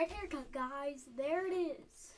right haircut, guys. There it is.